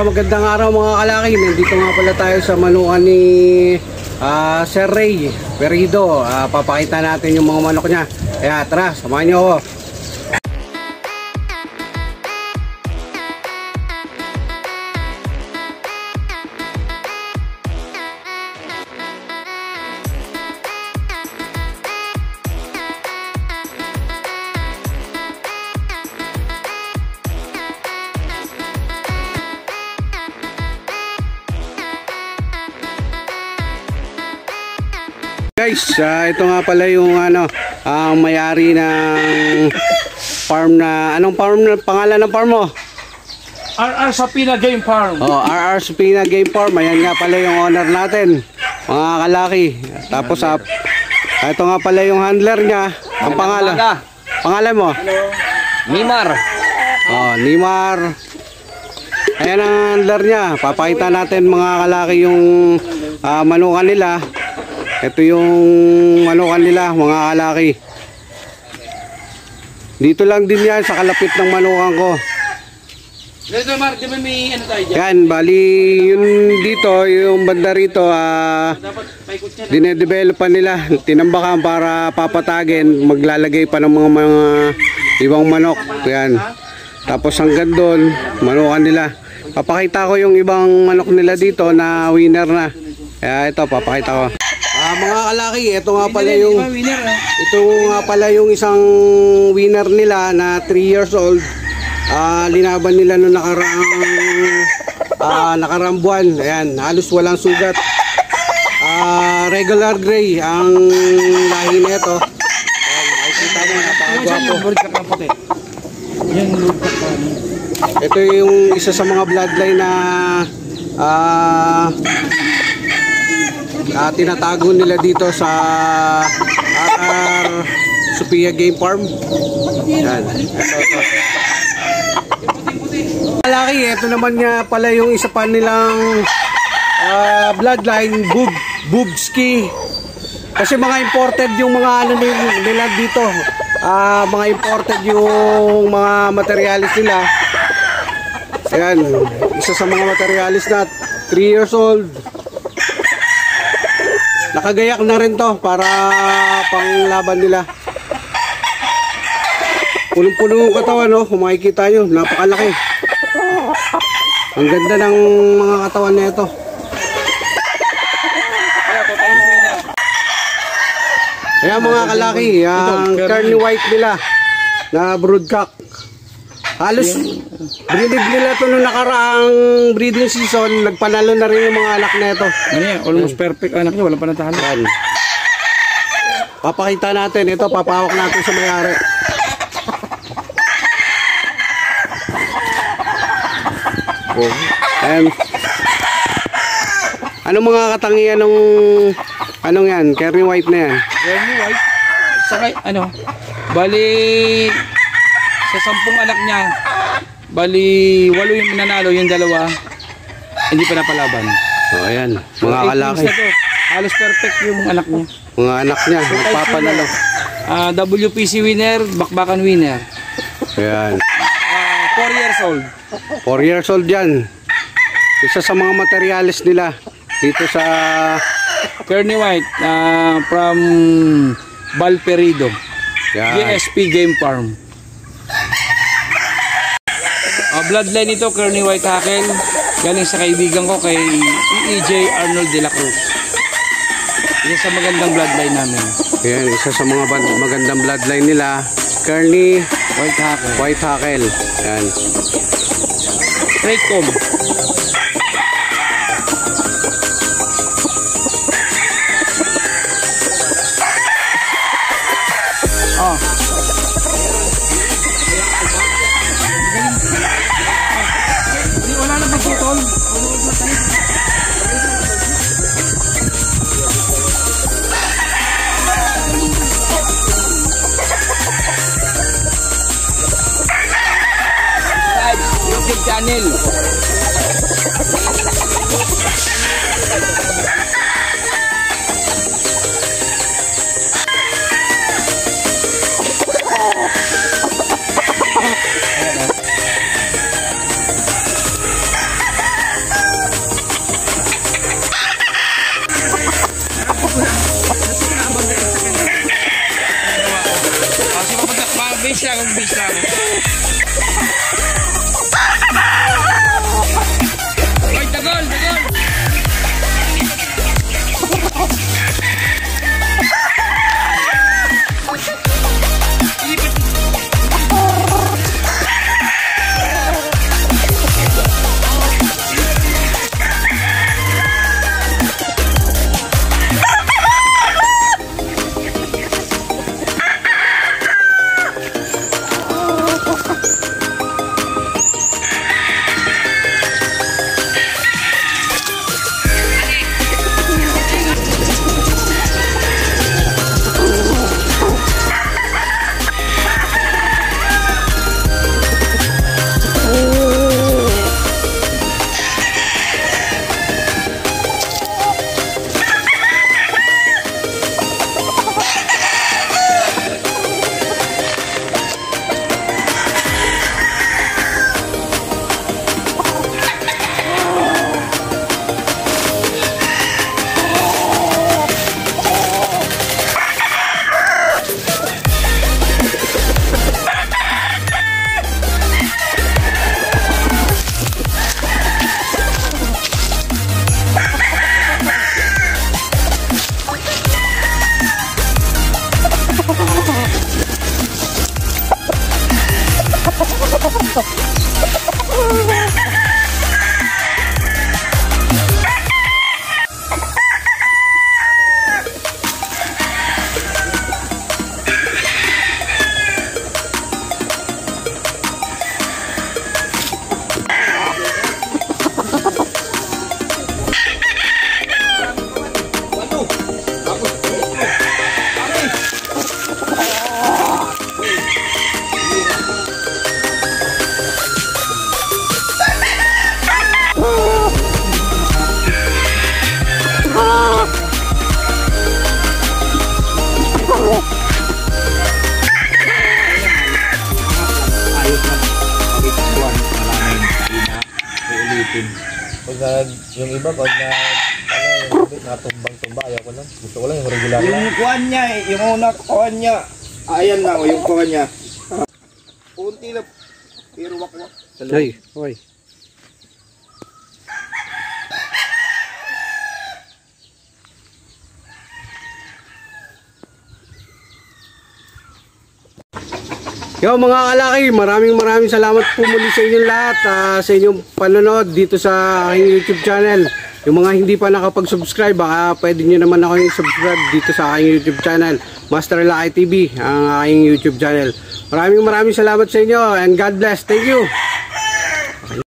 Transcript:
Ah, magandang araw mga kalaki. Nandito nga pala tayo sa manukan ni ah, Sir Ray Perido. Ah, papakita natin yung mga manok niya. Kaya tara, samahan niyo ako. Guys, ah, ito nga pala yung ano, ang may-ari ng farm na anong farm na pangalan ng farm mo? RR Sapina Game Farm. Oh, RR Spina Game Farm. Ayan nga pala yung owner natin. Mga kalaki. Tapos ah, ito nga pala yung handler niya. Ang pangalan. Pangalan mo? Mimar. Oh, Nimar. Ayan ang handler niya. Papakita natin mga kalaki yung ah, manukan nila. Ito yung manukan nila, mga kalaki. Dito lang din yan sa kalapit ng manukan ko. Dito Mar, di ba may ano tayo dyan? Yan, bali yun dito, yung banda rito, ah, dinedevelopan nila, tinambakan para papatagin, maglalagay pa ng mga mga ibang manok. Yan. Tapos hanggang doon, manukan nila. Papakita ko yung ibang manok nila dito na winner na. Kaya ito, papakita ko. Ah, mga kalaki, ito nga pala yung ah. ito nga pala yung isang winner nila na 3 years old. Ah, linaban nila noong nakaraang ah, nakaraang buwan. Ayan, halos walang sugat. Ah, regular gray ang lahi nito. Makikita mo napakagwapo. Ito yung isa sa mga bloodline na ah ah, tinatago nila dito sa RR Sophia Game Farm. Yan. Malaki, ito naman nga pala yung isa pa nilang ah, bloodline, Bub, Bubski. Kasi mga imported yung mga ano nil- nila dito. Ah, mga imported yung mga materialis nila. Ayan, isa sa mga materialis na 3 years old. Nakagayak na rin to para panglaban nila. Punong-puno yung katawan, no? Kung makikita nyo, napakalaki. Ang ganda ng mga katawan na ito. Kaya mga kalaki, ang Kearney White nila na broodcock. Halos breeding nila ito nung nakaraang breeding season, nagpanalo na rin yung mga anak na ito. Ano yan? Almost perfect anak niya. Wala pa natalo. Yan. Papakita natin, ito papawak natin sa mayari. Oh. Ayan. Anong mga katangian ng anong yan? Kerry White na yan. Very white. Saka ano? Bali sa sampung anak niya. Bali walo yung nanalo, yung dalawa hindi pa napalaban. Oh, ayan. Mga Eight kalaki. wins na to. Halos perfect yung anak niya. Mga anak niya. Magpapanalo. Ah, WPC winner, bakbakan winner. Ayan. Ah, 4 years old. 4 years old yan. Isa sa mga materialis nila dito sa Kearney White ah, from Valperido. yan. GSP Game Farm. Ah, bloodline nito, Kearney White Hakel. Galing sa kaibigan ko kay EJ Arnold de la Cruz. Isa sa magandang bloodline namin. Ayan, isa sa mga magandang bloodline nila. Kearney White Hakel. White Hackle. Yan. Straight comb. Ah. Hindi, wala na pagputol. YouTube channel. Ninguém estraga com pistola. กับผมตก uulitin. Pag nag, yung iba, pag nag, ano, yung natumbang-tumba, ayaw ko lang. Gusto ko lang yung regular lang. Yung kuhan niya, eh, yung una kuhan niya, ayan na, o yung kuhan niya. Ah, Kunti lang, pero wakwak. Ay, oy. Yo mga kalaki, maraming maraming salamat po muli sa inyong lahat ah, sa inyong panonood dito sa aking YouTube channel. Yung mga hindi pa nakapag-subscribe, baka pwede nyo naman ako yung subscribe dito sa aking YouTube channel. Master Lakay TV, ang aking YouTube channel. Maraming maraming salamat sa inyo and God bless. Thank you.